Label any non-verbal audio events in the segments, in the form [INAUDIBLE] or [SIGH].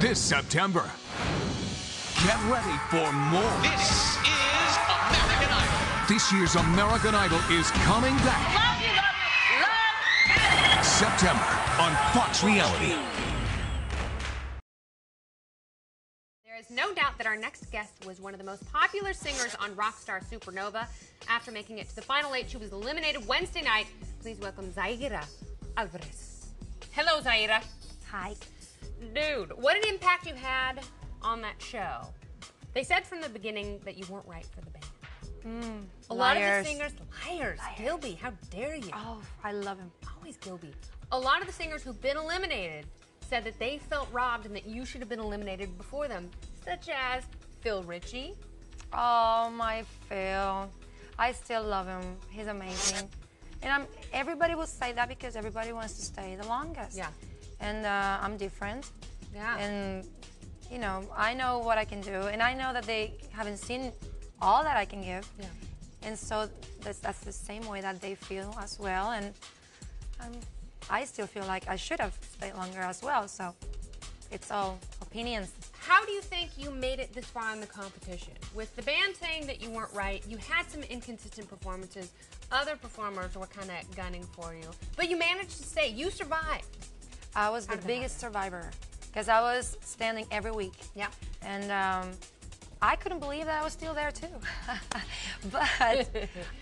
This September, get ready for more. This is American Idol. This year's American Idol is coming back. Love you, love you, love you. September on Fox Reality. That our next guest was one of the most popular singers on Rockstar Supernova. After making it to the final eight, she was eliminated Wednesday night. Please welcome Zayra Alvarez. Hello, Zayra. Hi. Dude, what an impact you had on that show. They said from the beginning that you weren't right for the band. Mm, a lot of the singers, liars. Gilby, how dare you? Oh, I love him. Always Gilby. A lot of the singers who've been eliminated said that they felt robbed and that you should have been eliminated before them, such as Phil Ritchie. Oh, my Phil. I still love him. He's amazing. And I'm, everybody will say that because everybody wants to stay the longest. Yeah. And uh, I'm different. Yeah. And, you know, I know what I can do. And I know that they haven't seen all that I can give. Yeah. And so that's, that's the same way that they feel as well. And um, I still feel like I should have stayed longer as well. So it's all opinions. How do you think you made it this far in the competition? With the band saying that you weren't right, you had some inconsistent performances. Other performers were kind of gunning for you, but you managed to stay. You survived. I was the How biggest survivor because I was standing every week. Yeah. And um, I couldn't believe that I was still there too. [LAUGHS] but [LAUGHS]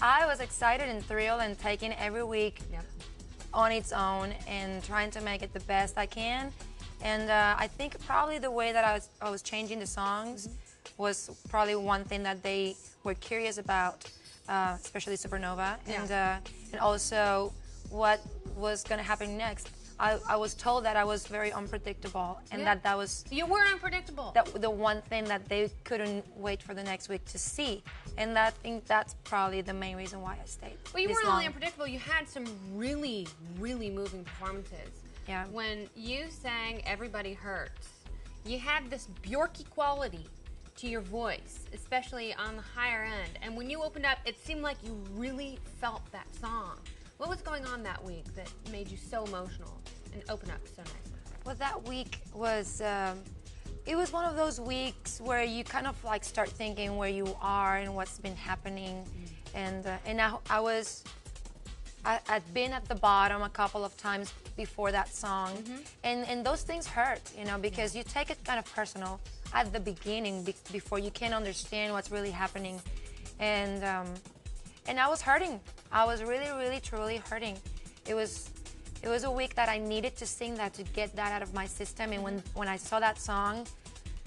I was excited and thrilled and taking every week Yep. on its own and trying to make it the best I can. And uh, I think probably the way that I was, I was changing the songs was probably one thing that they were curious about, uh, especially Supernova, Yeah. and uh, and also what was going to happen next. I, I was told that I was very unpredictable, and Yeah. that that was You were unpredictable. that the one thing that they couldn't wait for the next week to see, and I think that's probably the main reason why I stayed. Well, you weren't long. only unpredictable, you had some really, really moving performances. Yeah. When you sang Everybody Hurts, you had this Bjorky quality to your voice, especially on the higher end. And when you opened up, it seemed like you really felt that song. What was going on that week that made you so emotional and open up so nicely? Well, that week was. Um, it was one of those weeks where you kind of like start thinking where you are and what's been happening, and uh, and I, I was. I, I'd been at the bottom a couple of times before that song, and and those things hurt, you know, because you take it kind of personal at the beginning be, before you can understand what's really happening, and um, and I was hurting. I was really, really, truly hurting. It was, it was a week that I needed to sing that to get that out of my system. And when when I saw that song,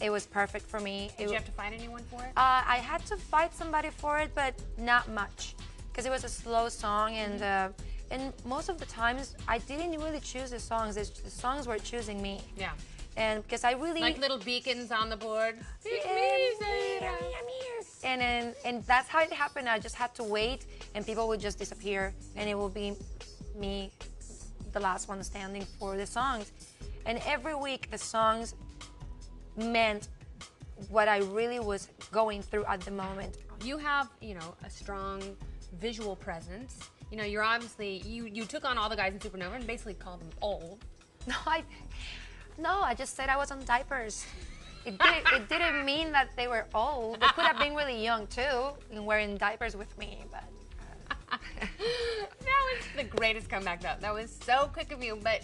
it was perfect for me. Did It- you have to fight anyone for it? uh, I had to fight somebody for it, but not much, because it was a slow song, and uh, and most of the times I didn't really choose the songs. It's- The songs were choosing me. Yeah. And because I really Like little beacons on the board. Pick Yeah, me, I'm Zayra. here, I'm here. And then, and that's how it happened. I just had to wait, and people would just disappear, and it will be me, the last one standing for the songs. And every week, the songs meant what I really was going through at the moment. you have you know a strong visual presence you know you're obviously you you took on all the guys in supernova and basically called them old [LAUGHS] No, I, no, I just said I was on diapers. It, did, [LAUGHS] it didn't mean that they were old. They could have been really young too, and wearing diapers with me, but. [LAUGHS] that was the greatest comeback though that was so quick of you but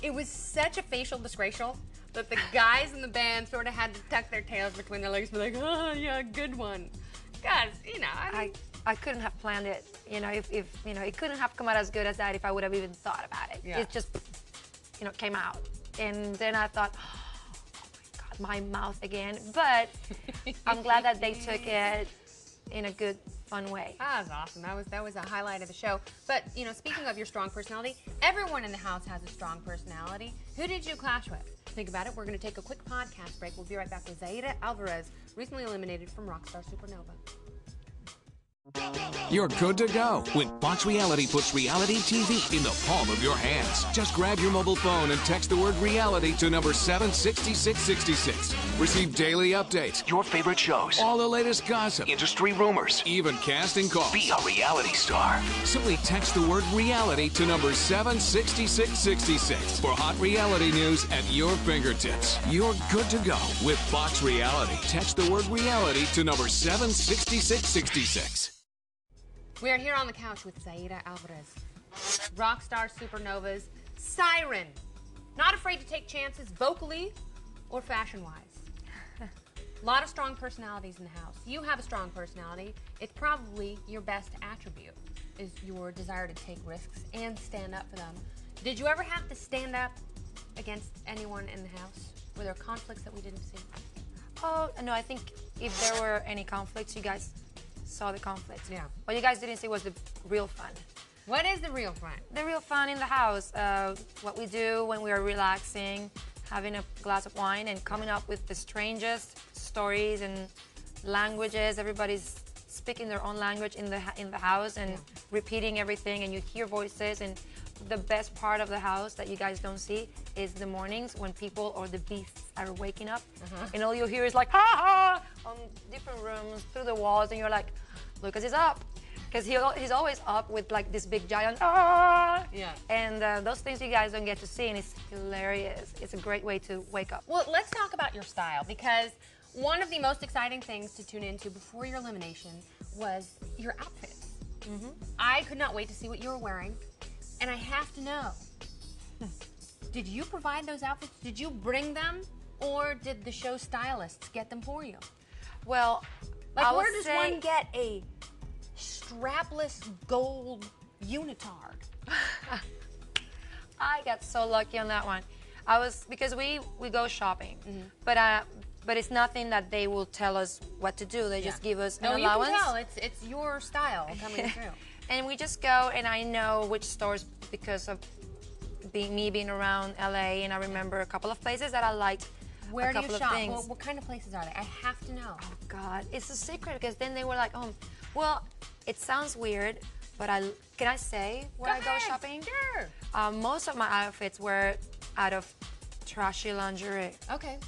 it was such a facial disgracial that the guys in the band sort of had to tuck their tails between their legs and be like oh yeah good one guys you know I, mean, I couldn't have planned it. You know, if, if you know, it couldn't have come out as good as that if I would have even thought about it. Yeah. It just, you know, came out, and then I thought, oh, oh my God, my mouth again. But [LAUGHS] I'm glad that they took it in a good, fun way. That was awesome. That was that was a highlight of the show. But you know, speaking of your strong personality, everyone in the house has a strong personality. Who did you clash with? Think about it. We're going to take a quick podcast break. We'll be right back with Zayra Alvarez, recently eliminated from Rockstar Supernova. You're good to go when Fox Reality puts reality TV in the palm of your hands. Just grab your mobile phone and text the word reality to number 76666. Receive daily updates, Your favorite shows, all the latest gossip, industry rumors. even casting calls. Be a reality star. Simply text the word reality to number 76666 for hot reality news at your fingertips. You're good to go with Fox Reality. Text the word reality to number 76666. We are here on the couch with Zayra Alvarez, Rockstar Supernovas, Siren. Not afraid to take chances vocally or fashion wise. A [LAUGHS] lot of strong personalities in the house. You have a strong personality. It's probably your best attribute is your desire to take risks and stand up for them. Did you ever have to stand up against anyone in the house? Were there conflicts that we didn't see? Oh no, I think if there were any conflicts, you guys saw the conflict. Yeah. What you guys didn't see was the real fun. What is the real fun? The real fun in the house. Uh, what we do when we are relaxing, having a glass of wine, and coming up with the strangest stories and languages. Everybody's speaking their own language in the in the house and repeating everything, and you hear voices. And the best part of the house that you guys don't see is the mornings when people or the beasts are waking up, and all you hear is like ha ha on different rooms through the walls, and you're like, Lukas is up. Because he, he's always up with like this big giant ah, Yeah. and uh, those things you guys don't get to see, and it's hilarious. It's a great way to wake up. Well, let's talk about your style because one of the most exciting things to tune into before your elimination was your outfits. I could not wait to see what you were wearing, and I have to know [LAUGHS] did you provide those outfits? Did you bring them, or did the show stylists get them for you? Well, Like, I where does say- one get a strapless gold unitard? [LAUGHS] I got so lucky on that one. I was because we we go shopping, Mm-hmm. but uh, but it's nothing that they will tell us what to do. They just give us No, an you allowance. can tell it's it's your style coming [LAUGHS] through. and we just go and I know which stores because of being me being around LA and I remember a couple of places that I liked. Where a do couple you of shop? Things. What, what kind of places are they? I have to know. God, it's a secret because then they were like, oh, well, it sounds weird, but I can I say where I go shopping? Sure. Um, most of my outfits were out of trashy lingerie. Okay.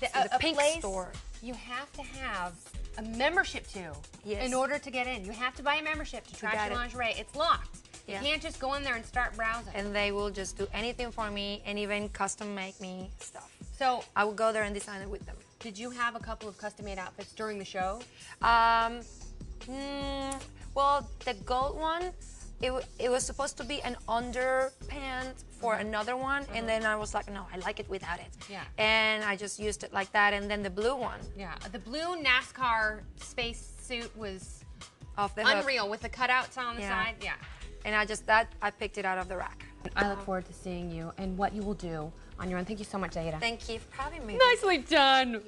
The, So the pink store. You have to have a membership to Yes. in order to get in. You have to buy a membership to Trashy it. Lingerie. It's locked. Yeah. You can't just go in there and start browsing. And they will just do anything for me and even custom make me stuff. So, I will go there and design it with them. did you have a couple of custom-made outfits during the show? Um, mm, well, the gold one, it, it was supposed to be an underpants for another one, and then I was like, no, I like it without it. Yeah. And I just used it like that, and then the blue one Yeah. The blue NASCAR space suit was off the hook. unreal with the cutouts on the Yeah. side. Yeah. And I just that I picked it out of the rack. I look forward to seeing you and what you will do on your own. Thank you so much, Aida. Thank you for having me. Nicely done.